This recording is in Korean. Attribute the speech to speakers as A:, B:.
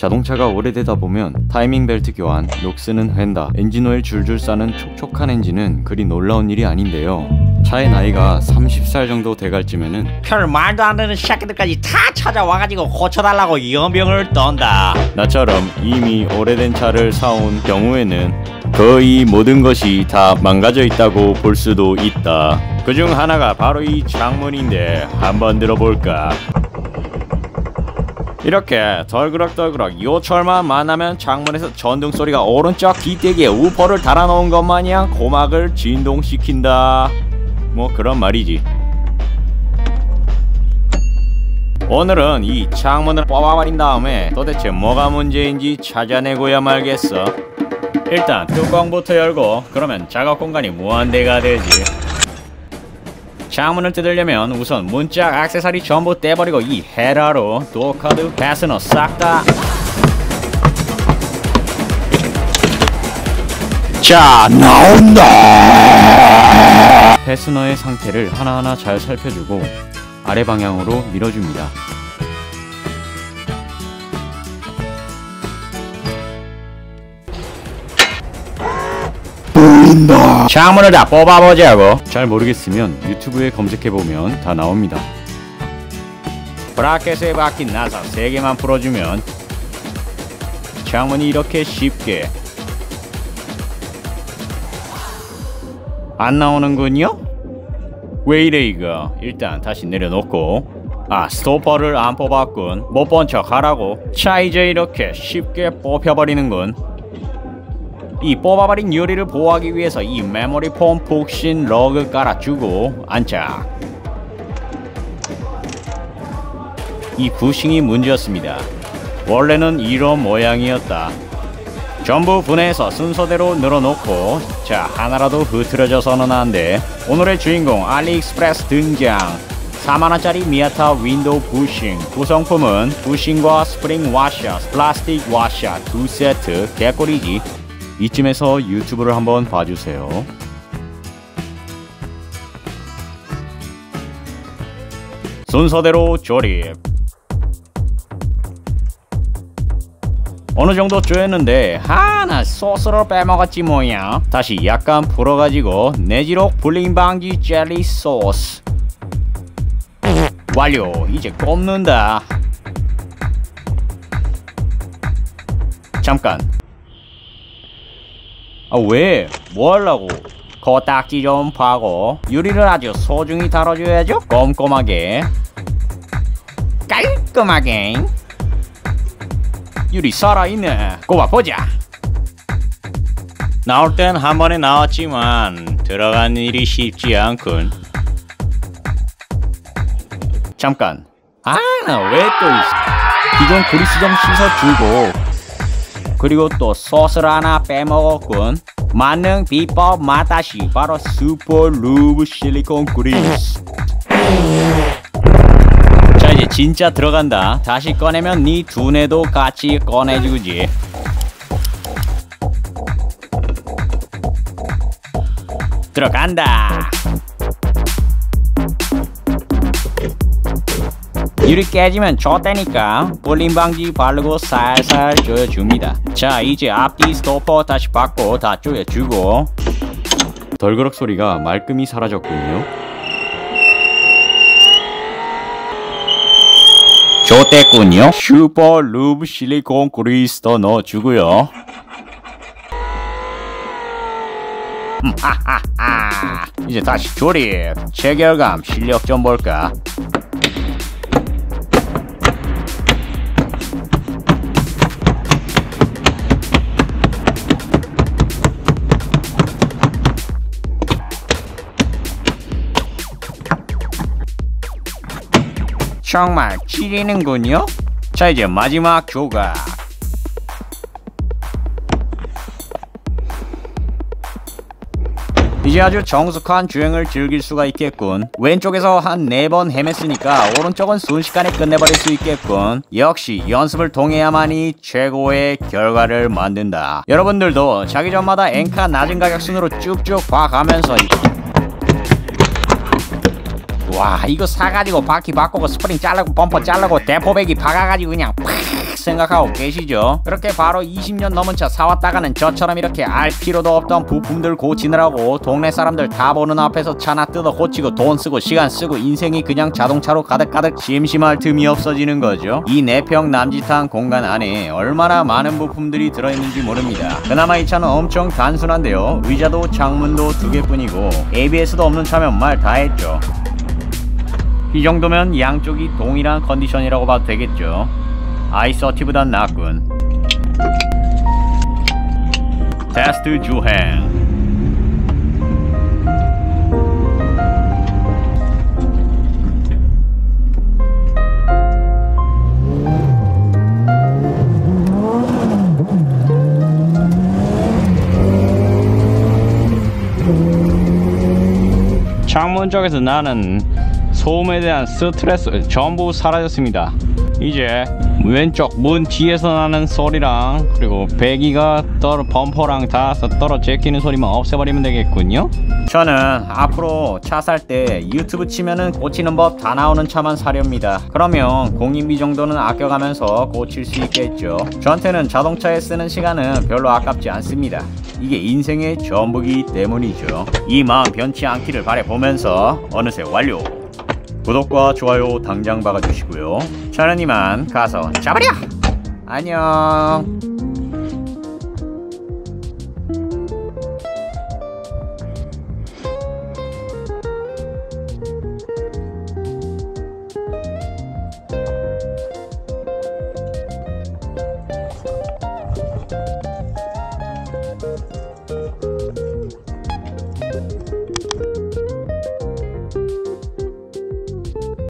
A: 자동차가 오래되다 보면 타이밍 벨트 교환, 녹스는 횡다, 엔진오일 줄줄 싸는 촉촉한 엔진은 그리 놀라운 일이 아닌데요. 차의 나이가 30살 정도 돼갈 쯤에는
B: 별 말도 안 되는 새끼들까지 다 찾아와가지고 고쳐달라고 연병을 떤다
A: 나처럼 이미 오래된 차를 사온 경우에는 거의 모든 것이 다 망가져 있다고 볼 수도 있다. 그중 하나가 바로 이 창문인데 한번 들어볼까? 이렇게 덜그럭덜그럭 요철만 만나면 창문에서 전등 소리가 오른쪽 귀때기에 우퍼를 달아놓은 것 마냥 고막을 진동시킨다. 뭐 그런 말이지. 오늘은 이 창문을 뽑아버린 다음에 도대체 뭐가 문제인지 찾아내고야 말겠어. 일단 뚜껑부터 열고 그러면 작업 공간이 무한대가 되지. 창문을 뜯으려면 우선 문짝 액세서리 전부 떼버리고 이 헤라로 도어카드 패스너 싹다. 자 나온다! 패스너의 상태를 하나하나 잘 살펴주고 아래 방향으로 밀어줍니다
B: 창문을 다 뽑아보자고.
A: 잘 모르겠으면 유튜브에 검색해보면 다 나옵니다.
B: 브라켓에 박힌 나사 3개만 풀어주면
A: 창문이 이렇게 쉽게 안 나오는군요? 왜 이래 이거? 일단 다시 내려놓고. 아 스토퍼를 안 뽑았군. 못 본 척 하라고. 자 이제 이렇게 쉽게 뽑혀버리는군 이 뽑아버린 유리를 보호하기 위해서 이 memory foam 폭신 러그 깔아주고 안착 이 bushing이 문제였습니다. 원래는 이런 모양이었다. 전부 분해해서 순서대로 늘어놓고 자 하나라도 흐트러져서는 안돼. 오늘의 주인공 알리익스프레스 등장. 4만원짜리 미아타 window bushing. 구성품은 bushing과 스프링 와셔 플라스틱 와셔 두 세트 개꿀이지 이쯤에서 유튜브를 한번 봐주세요. 순서대로 조립. 어느 정도 쪼였는데 하나 소스를 빼먹었지 뭐야. 다시 약간 풀어가지고 내지록 불림 방지 젤리 소스. 완료. 이제 꼽는다. 잠깐 아 왜? 뭐 하려고? 코딱지 좀 파고 유리를 아주 소중히 다뤄줘야죠 꼼꼼하게. 깔끔하게. 유리 살아있네. 꼽아보자. 나올 땐 한 번에 나왔지만 들어간 일이 쉽지 않군. 잠깐. 아 나 왜 또 기존 그리스 좀 씻어주고 그리고 또 소스를 하나 빼먹었군. 만능 비법 맛다시. 바로 슈퍼 루브 실리콘 그리스. 자 이제 진짜 들어간다. 다시 꺼내면 네 두뇌도 같이 꺼내주지. 들어간다 유리 깨지면 좆되니까. 풀림 방지 바르고 살살 조여줍니다. 자 이제 앞뒤 stopper 다시 박고 다 조여주고. 덜그럭 소리가 말끔히 사라졌군요. 좆됐군요. Super Lube 실리콘 그리스도 넣어주고요. 음, 이제 다시 조립. 체결감 실력 좀 볼까 정말 찌리는군요. 자 이제 마지막 조각. 이제 아주 정숙한 주행을 즐길 수가 있겠군. 왼쪽에서 한 네 번 헤맸으니까 오른쪽은 순식간에 끝내버릴 수 있겠군. 역시 연습을 통해야만이 최고의 결과를 만든다. 여러분들도 자기 전마다 엔카 낮은 가격 순으로 쭉쭉 봐가면서 와 이거 사가지고 바퀴 바꾸고 스프링 자르고 범퍼 자르고 대포 배기 박아가지고 그냥 팍 생각하고 계시죠? 그렇게 바로 20년 넘은 차 사왔다가는 저처럼 이렇게 알 필요도 없던 부품들 고치느라고 동네 사람들 다 보는 앞에서 차나 뜯어 고치고 돈 쓰고 시간 쓰고 인생이 그냥 자동차로 가득가득 심심할 틈이 없어지는 거죠. 이 4평 남짓한 공간 안에 얼마나 많은 부품들이 들어있는지 모릅니다. 그나마 이 차는 엄청 단순한데요. 의자도 창문도 두 개뿐이고 ABS도 없는 차면 말 다 했죠. 이 정도면 양쪽이 동일한 컨디션이라고 봐도 되겠죠. i30보단 낫군. 테스트 주행. 창문 쪽에서 나는 소음에 대한 스트레스 전부 사라졌습니다. 이제 왼쪽 문 뒤에서 나는 소리랑 그리고 배기가 떨어 범퍼랑 닿아서 떨어 제끼는 소리만 없애버리면 되겠군요. 저는 앞으로 차 살 때 유튜브 치면은 고치는 법 다 나오는 차만 사렵니다. 그러면 공인비 정도는 아껴가면서 고칠 수 있겠죠. 저한테는 자동차에 쓰는 시간은 별로 아깝지 않습니다. 이게 인생의 전부기 때문이죠. 이 마음 변치 않기를 바래보면서 어느새 완료. 구독과 좋아요 당장 박아주시고요. 저는 이만 가서 잡아려! 안녕!